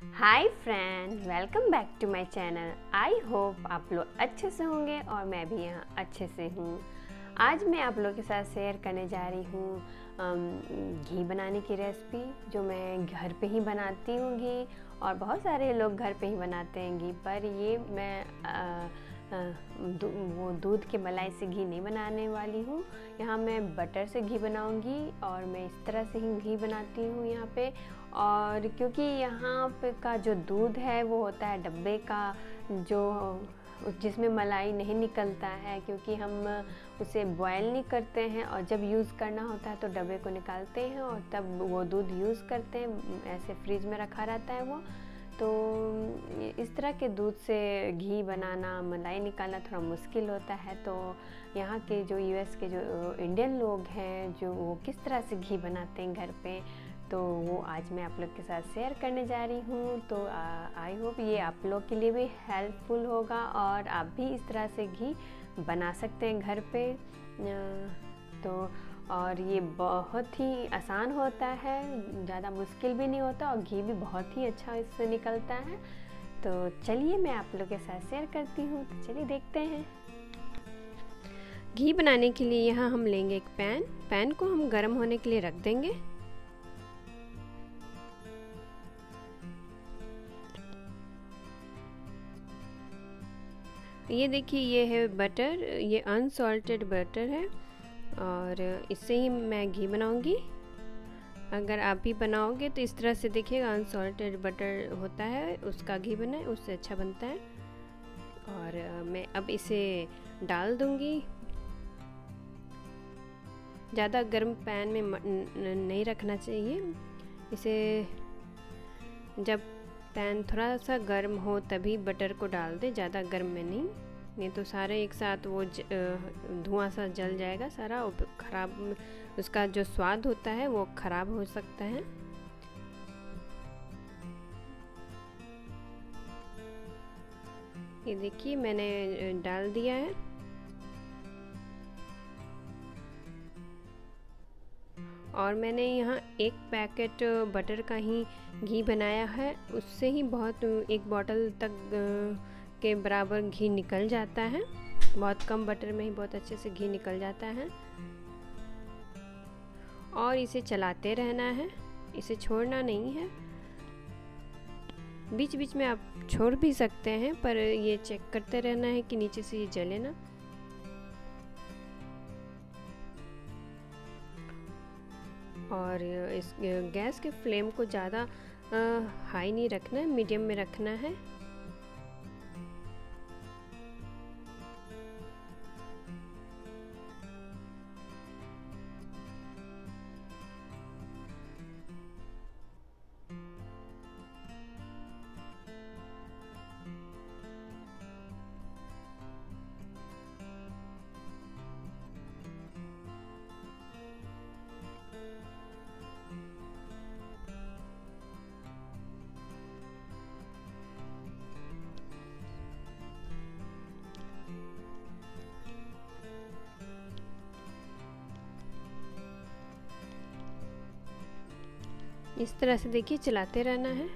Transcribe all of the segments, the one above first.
Hi friend welcome back to my channel I hope आप लोग अच्छे से होंगे और मैं भी यहाँ अच्छे से हूँ। आज मैं आप लोगों के साथ शेयर करने जा रही हूँ घी बनाने की रेसिपी जो मैं घर पे ही बनाती हूँ घी और बहुत सारे लोग घर पे ही बनाते हैं घी पर ये मैं आ, वो दूध के मलाई से घी नहीं बनाने वाली हूँ। यहाँ मैं बटर से घी बनाऊँगी और मैं इस तरह से ही घी बनाती हूँ यहाँ पे। और क्योंकि यहाँ पे का जो दूध है, वो होता है डब्बे का, जो जिसमें मलाई नहीं निकलता है, क्योंकि हम उसे बॉयल नहीं करते हैं और जब यूज़ करना होता है तो डब्बे को निकालते हैं और तब वो दूध यूज़ करते हैं, ऐसे फ्रिज में रखा रहता है वो। तो इस तरह के दूध से घी बनाना, मलाई निकालना थोड़ा मुश्किल होता है। तो यहाँ के जो यूएस के जो इंडियन लोग हैं, जो वो किस तरह से घी बनाते हैं घर पे तो वो आज मैं आप लोग के साथ शेयर करने जा रही हूँ। तो आई होप ये आप लोग के लिए भी हेल्पफुल होगा और आप भी इस तरह से घी बना सकते हैं घर पे। तो और ये बहुत ही आसान होता है, ज़्यादा मुश्किल भी नहीं होता और घी भी बहुत ही अच्छा इससे निकलता है। तो चलिए मैं आप लोग के साथ शेयर करती हूँ तो चलिए देखते हैं। घी बनाने के लिए यहाँ हम लेंगे एक पैन पैन को हम गर्म होने के लिए रख देंगे। ये देखिए, ये है बटर ये अनसॉल्टेड बटर है। और इससे ही मैं घी बनाऊँगी। अगर आप भी बनाओगे तो इस तरह से देखिएगा अनसॉल्टेड बटर होता है, उसका घी बनाए उससे अच्छा बनता है। और मैं अब इसे डाल दूँगी। ज़्यादा गर्म पैन में नहीं रखना चाहिए। इसे जब पैन थोड़ा सा गर्म हो तभी बटर को डाल दे, ज़्यादा गर्म में नहीं। नहीं तो सारे एक साथ वो धुआँ सा जल जाएगा सारा और ख़राब, उसका जो स्वाद होता है वो ख़राब हो सकता है। ये देखिए, मैंने डाल दिया है। और मैंने यहाँ एक पैकेट बटर का ही घी बनाया है। उससे ही बहुत एक बॉटल तक के बराबर घी निकल जाता है। बहुत कम बटर में ही बहुत अच्छे से घी निकल जाता है। और इसे चलाते रहना है। इसे छोड़ना नहीं है। बीच बीच में आप छोड़ भी सकते हैं, पर ये चेक करते रहना है कि नीचे से ये जले ना। और इस गैस के फ्लेम को ज़्यादा हाई नहीं रखना है, मीडियम में रखना है। इस तरह से देखिए, चलाते रहना है।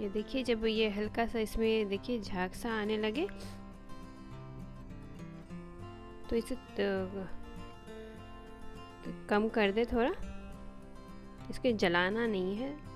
ये देखिए, जब ये हल्का सा इसमें देखिए, झाग सा आने लगे तो इसे तो, तो कम कर दे थोड़ा। इसके जलाना नहीं है।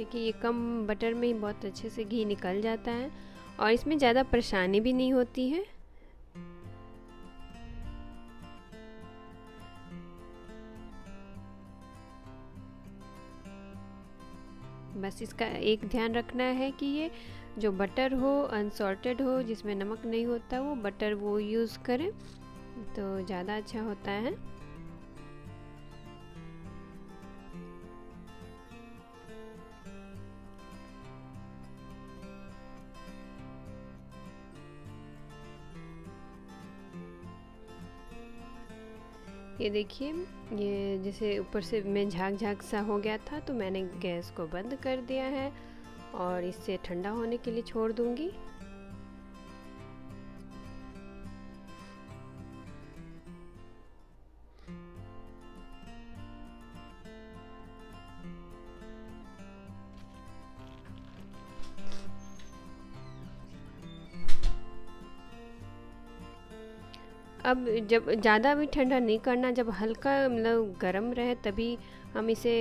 देखिए, ये कम बटर में ही बहुत अच्छे से घी निकल जाता है और इसमें ज़्यादा परेशानी भी नहीं होती है। बस इसका एक ध्यान रखना है कि ये जो बटर हो अनसॉल्टेड हो, जिसमें नमक नहीं होता, वो बटर वो यूज़ करें तो ज़्यादा अच्छा होता है। ये देखिए, ये जैसे ऊपर से मैं झाग झाग सा हो गया था तो मैंने गैस को बंद कर दिया है और इससे ठंडा होने के लिए छोड़ दूँगी। अब जब ज़्यादा भी ठंडा नहीं करना, जब हल्का मतलब गर्म रहे, तभी हम इसे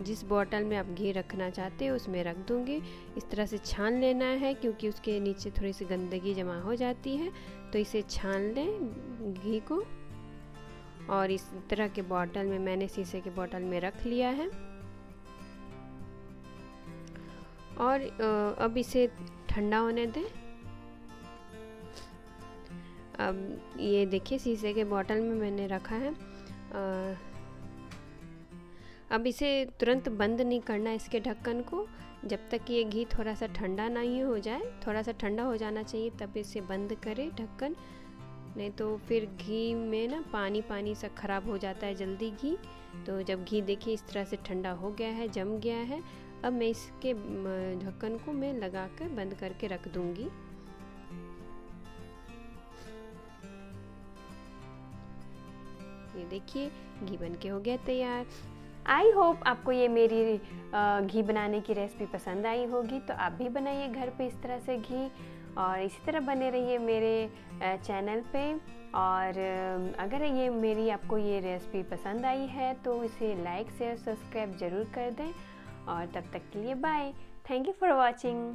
जिस बॉटल में आप घी रखना चाहते हैं, उसमें रख दूँगी। इस तरह से छान लेना है, क्योंकि उसके नीचे थोड़ी सी गंदगी जमा हो जाती है। तो इसे छान लें घी को। और इस तरह के बॉटल में, मैंने शीशे के बॉटल में रख लिया है। और अब इसे ठंडा होने दें। अब ये देखिए शीशे के बॉटल में मैंने रखा है। आ, अब इसे तुरंत बंद नहीं करना इसके ढक्कन को। जब तक ये घी थोड़ा सा ठंडा नहीं हो जाए थोड़ा सा ठंडा हो जाना चाहिए तब इसे बंद करें ढक्कन। नहीं तो फिर घी में ना पानी पानी सा ख़राब हो जाता है जल्दी घी। तो जब घी देखिए इस तरह से ठंडा हो गया है जम गया है अब मैं इसके ढक्कन को मैं लगा कर बंद करके रख दूँगी। ये देखिए, घी बन के हो गया तैयार। आई होप आपको ये मेरी घी बनाने की रेसिपी पसंद आई होगी तो आप भी बनाइए घर पे इस तरह से घी। और इसी तरह बने रहिए मेरे चैनल पे। और अगर ये मेरी, आपको ये रेसिपी पसंद आई है तो इसे लाइक शेयर सब्सक्राइब ज़रूर कर दें। और तब तक के लिए bye thank you for watching